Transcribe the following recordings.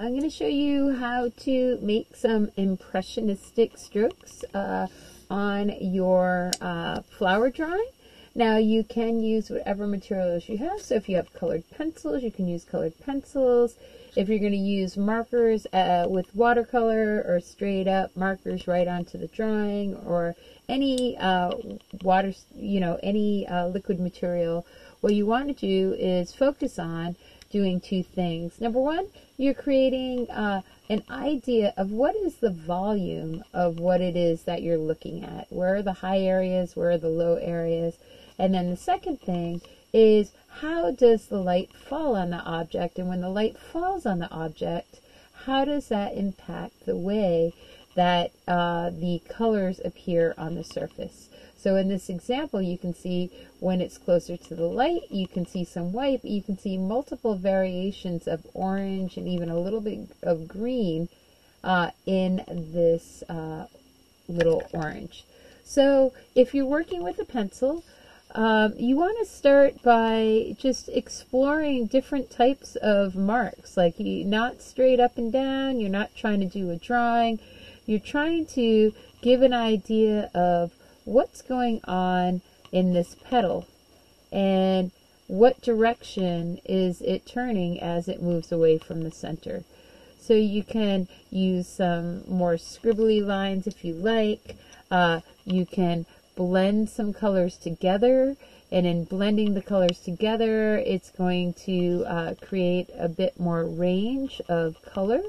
I'm going to show you how to make some impressionistic strokes uh, on your uh, flower drawing. Now you can use whatever materials you have. So if you have colored pencils, you can use colored pencils. If you're going to use markers uh, with watercolor or straight up markers right onto the drawing or any uh, water, you know, any uh, liquid material, what you want to do is focus on doing two things. Number one, you're creating uh, an idea of what is the volume of what it is that you're looking at. Where are the high areas? Where are the low areas? And then the second thing is how does the light fall on the object? And when the light falls on the object, how does that impact the way that uh, the colors appear on the surface? So in this example, you can see when it's closer to the light, you can see some white, but you can see multiple variations of orange and even a little bit of green uh, in this uh, little orange. So if you're working with a pencil, um, you want to start by just exploring different types of marks, like you, not straight up and down, you're not trying to do a drawing, you're trying to give an idea of what's going on in this petal and what direction is it turning as it moves away from the center. So you can use some more scribbly lines if you like. Uh, you can blend some colors together and in blending the colors together it's going to uh, create a bit more range of color.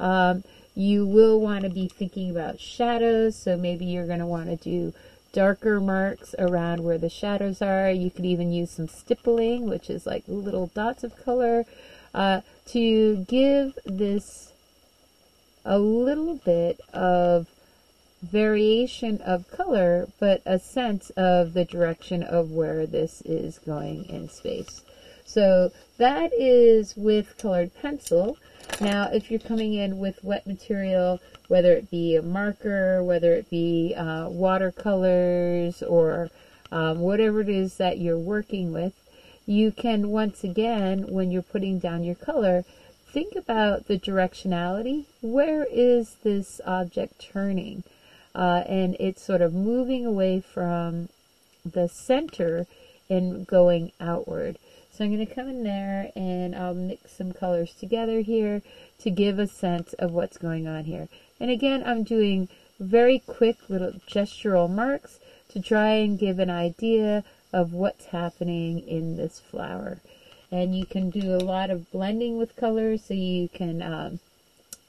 Um, you will want to be thinking about shadows, so maybe you're going to want to do darker marks around where the shadows are. You could even use some stippling, which is like little dots of color, uh, to give this a little bit of variation of color, but a sense of the direction of where this is going in space. So that is with colored pencil. Now, if you're coming in with wet material, whether it be a marker, whether it be uh, watercolors, or um, whatever it is that you're working with, you can once again, when you're putting down your color, think about the directionality. Where is this object turning? Uh, and it's sort of moving away from the center and going outward. So I'm going to come in there and I'll mix some colors together here to give a sense of what's going on here. And again, I'm doing very quick little gestural marks to try and give an idea of what's happening in this flower. And you can do a lot of blending with colors so you can um,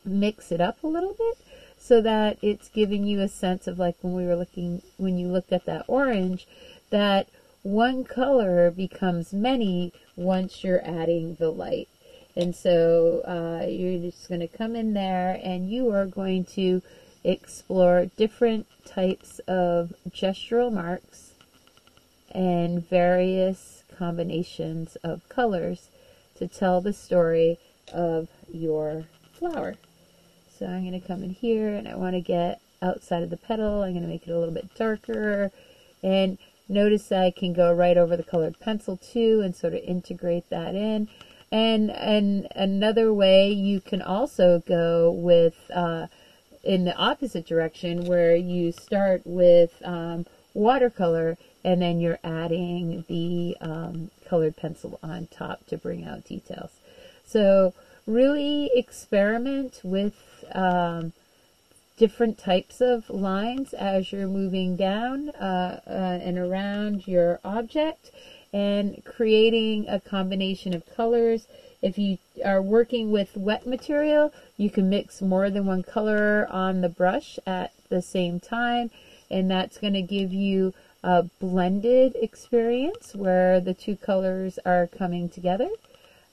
mix it up a little bit so that it's giving you a sense of like when we were looking, when you looked at that orange, that one color becomes many once you're adding the light. And so uh, you're just going to come in there and you are going to explore different types of gestural marks and various combinations of colors to tell the story of your flower. So I'm going to come in here and I want to get outside of the petal. I'm going to make it a little bit darker. And Notice I can go right over the colored pencil too and sort of integrate that in. And, and another way you can also go with uh, in the opposite direction where you start with um, watercolor and then you're adding the um, colored pencil on top to bring out details. So really experiment with um, different types of lines as you're moving down uh, uh, and around your object and creating a combination of colors. If you are working with wet material, you can mix more than one color on the brush at the same time and that's going to give you a blended experience where the two colors are coming together.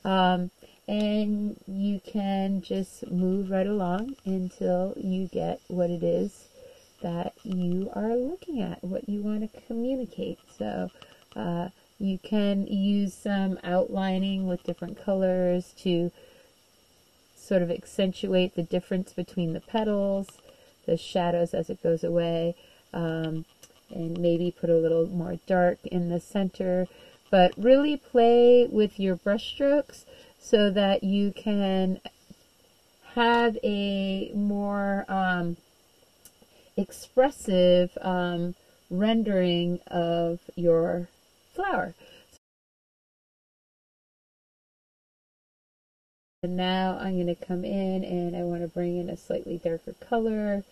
Um, and you can just move right along until you get what it is that you are looking at, what you want to communicate. So uh, you can use some outlining with different colors to sort of accentuate the difference between the petals, the shadows as it goes away, um, and maybe put a little more dark in the center. But really play with your brush strokes so that you can have a more um, expressive um, rendering of your flower. And now I'm going to come in and I want to bring in a slightly darker color.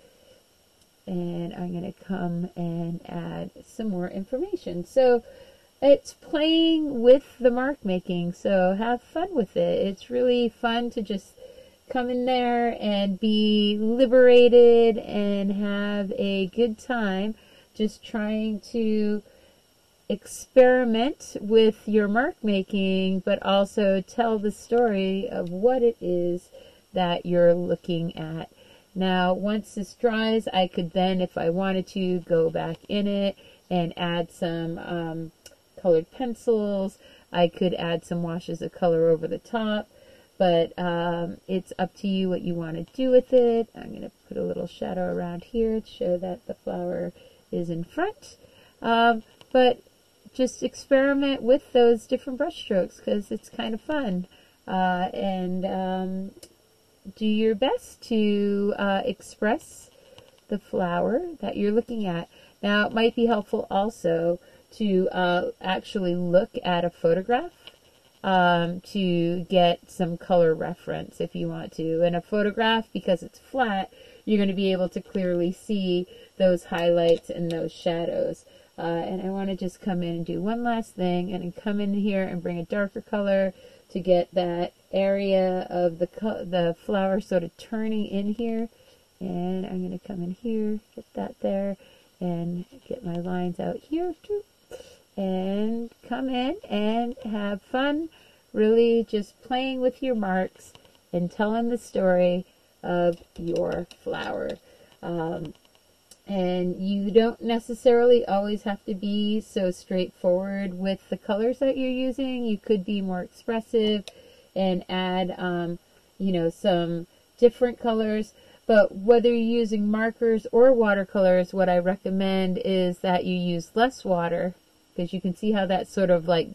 And I'm going to come and add some more information. So it's playing with the mark making. So have fun with it. It's really fun to just come in there and be liberated and have a good time just trying to experiment with your mark making, but also tell the story of what it is that you're looking at. Now, once this dries, I could then, if I wanted to, go back in it and add some um, colored pencils. I could add some washes of color over the top, but um, it's up to you what you want to do with it. I'm going to put a little shadow around here to show that the flower is in front. Um, but just experiment with those different brush strokes because it's kind of fun. Uh, and um, do your best to uh, express the flower that you're looking at. Now, it might be helpful also to uh, actually look at a photograph um, to get some color reference if you want to. And a photograph, because it's flat, you're going to be able to clearly see those highlights and those shadows. Uh, and I want to just come in and do one last thing and come in here and bring a darker color to get that area of the the flower sort of turning in here. And I'm going to come in here, get that there, and get my lines out here. And come in and have fun, really just playing with your marks and telling the story of your flower. Um, and you don't necessarily always have to be so straightforward with the colors that you're using. You could be more expressive and add, um, you know, some different colors. But whether you're using markers or watercolors, what I recommend is that you use less water because you can see how that sort of like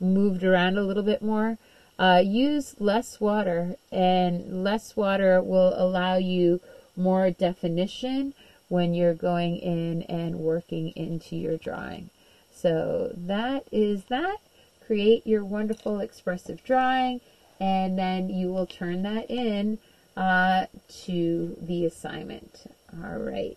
moved around a little bit more. Uh, use less water and less water will allow you more definition when you're going in and working into your drawing. So that is that. Create your wonderful expressive drawing and then you will turn that in uh, to the assignment. All right.